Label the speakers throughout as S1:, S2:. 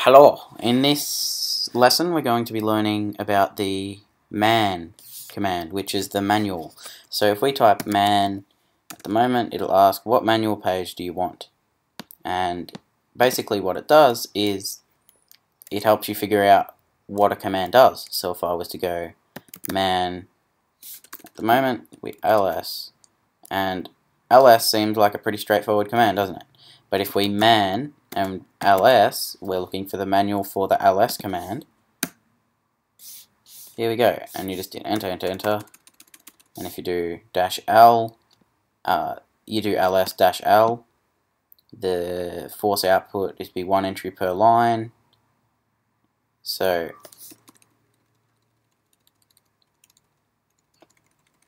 S1: Hello, in this lesson we're going to be learning about the man command, which is the manual. So if we type man at the moment, it'll ask what manual page do you want? And basically what it does is it helps you figure out what a command does. So if I was to go man at the moment, we ls, and ls seems like a pretty straightforward command, doesn't it? But if we man and ls, we're looking for the manual for the ls command. Here we go, and you just do enter, enter, enter, and if you do dash l, uh, you do ls dash l, the force output is be one entry per line. So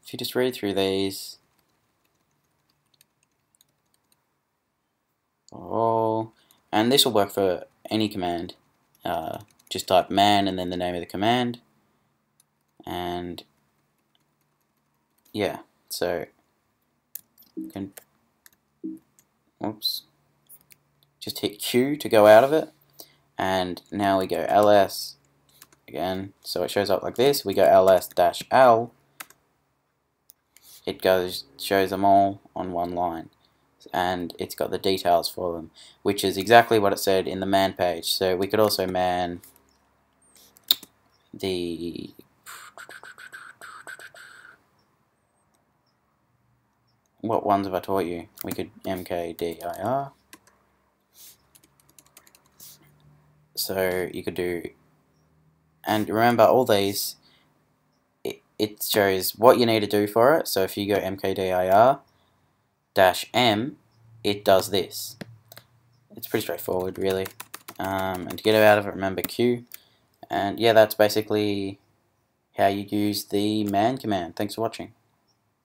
S1: if you just read through these, oh, and this will work for any command. Uh, just type man and then the name of the command, and yeah, so can, oops, just hit Q to go out of it, and now we go ls again, so it shows up like this. We go ls l. It goes shows them all on one line and it's got the details for them which is exactly what it said in the man page. So we could also man the what ones have I taught you? We could mkdir so you could do and remember all these it it shows what you need to do for it. So if you go mkdir dash m, it does this. It's pretty straightforward, really. Um, and to get out of it, remember Q. And yeah, that's basically how you use the man command. Thanks for watching.